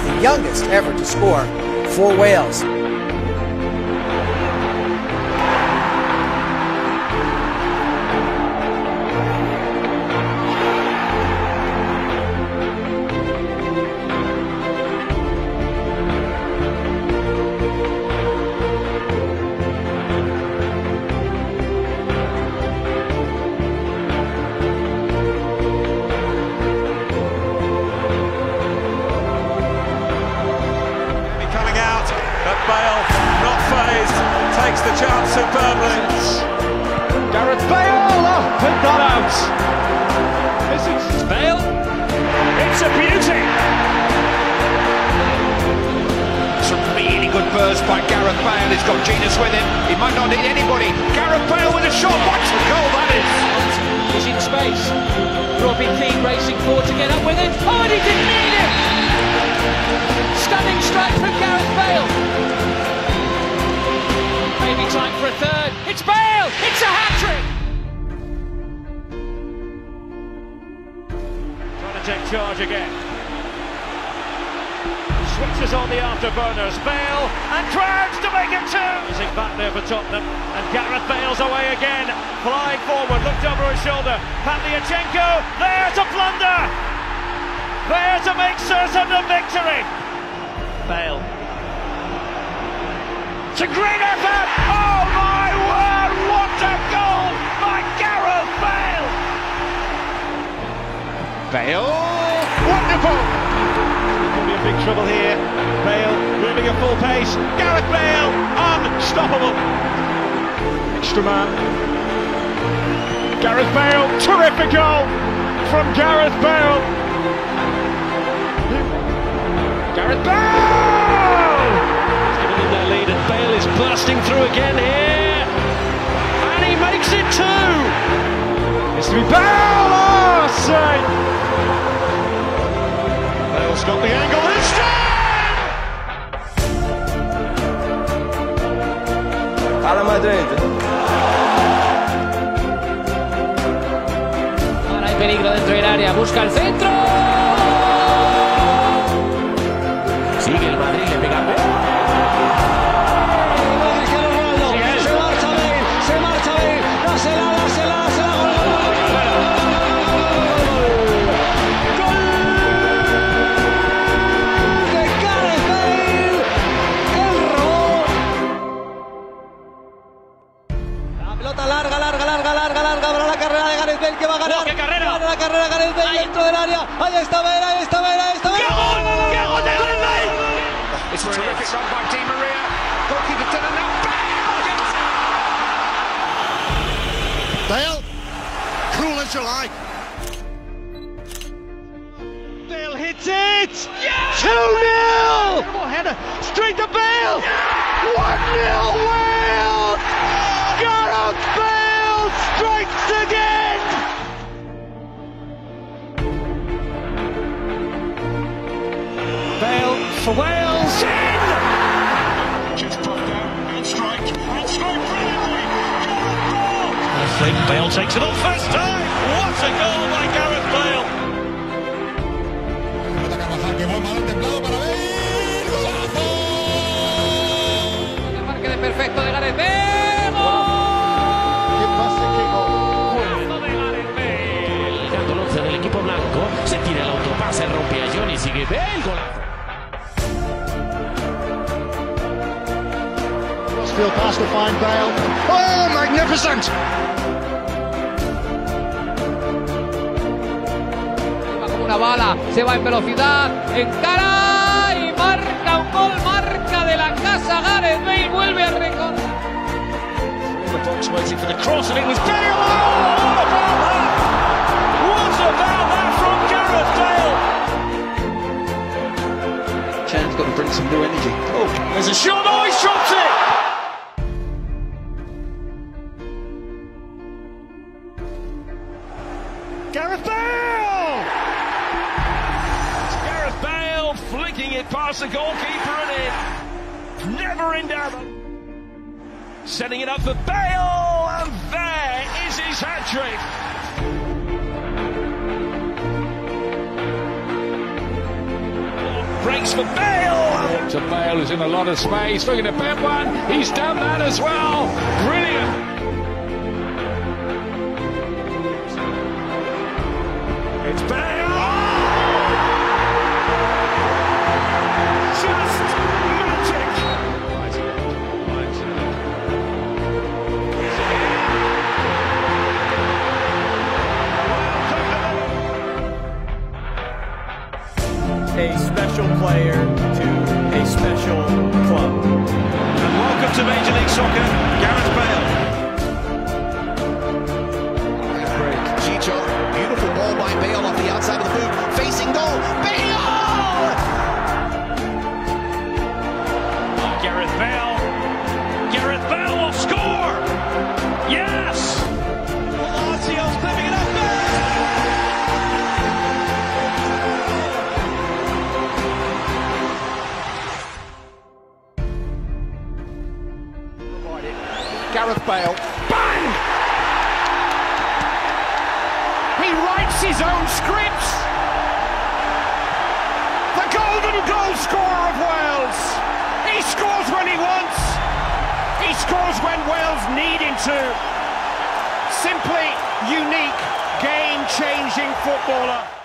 the youngest ever to score for Wales. Not takes the chance superbly. Gareth Bale, oh, picked that out. This is Bale, it's a beauty. Some really good burst by Gareth Bale. He's got genius with him. He might not need anybody. Gareth Bale with a shot. What a goal that is! He's in space. Robbie Keane racing forward to get up with it. Oh, and he didn't need it! Take charge again. Switches on the afterburners. Bale and drives to make it two. Using back there for Tottenham. And Gareth Bale's away again. Flying forward, looked over his shoulder. Pavlyuchenko there to plunder. There to make certain of the victory. Bale. It's a great effort. Oh my Bale, wonderful! Could be a big trouble here. Bale moving at full pace. Gareth Bale, unstoppable. extra man. Gareth Bale, terrific goal from Gareth Bale. Gareth Bale! Given them their lead, and Bale is bursting through again here. And he makes it two! It's to be Bale! Oh, say! Bale's got the angle Madrid. Ahora hay peligro dentro del área. Busca el centro. Larga, para la carrera de Gareth Bale que va a ganar. ¡Qué carrera! Gana la carrera Gareth Bale dentro del área. Ahí está Bale, ahí está Bale, ahí está Bale. ¡Qué gol! ¡Qué gol de Gareth Bale! It's a terrific run by Di Maria. Goalkeeper done enough. Bale! Bale, cool as you like. Bale hits it! 2 0! Header straight to Bale! 1 0 for Wales in! Just popped out and strike and strike brilliantly. I think Bale takes it on first time. What a goal by Gareth Bale! Pelota Carvajal que buen balón templado para Bale. ¡Golazo! El marque de perfecto de Gareth Bale. ¡Qué pase, qué gol! Golazo de Gareth Bale. El gato 11 del equipo blanco se tira el autopase, rompe a Johnny, sigue Bale, golazo. Crossfield pass to find Bale. Oh, magnificent! Como una bala, se va en velocidad, encara y marca un gol, marca de la casa Gareth Bale, vuelve a recorrer. The box waiting for the cross, and it was Bale. Oh, what about that? What about that from Gareth Bale? Chan's got to bring some new energy. Oh, there's a shot. Oh, he's dropped it. Gareth Bale! It's Gareth Bale flicking it past the goalkeeper and in. Never in doubt. Setting it up for Bale, and there is his hat trick. breaks for Bale. To Bale is in a lot of space, looking to bet one. He's done that as well. Brilliant. Player to a special club. And welcome to Major League Soccer, Gareth Bale. Bang! He writes his own scripts. The golden goal scorer of Wales. He scores when he wants. He scores when Wales need him to. Simply unique, game-changing footballer.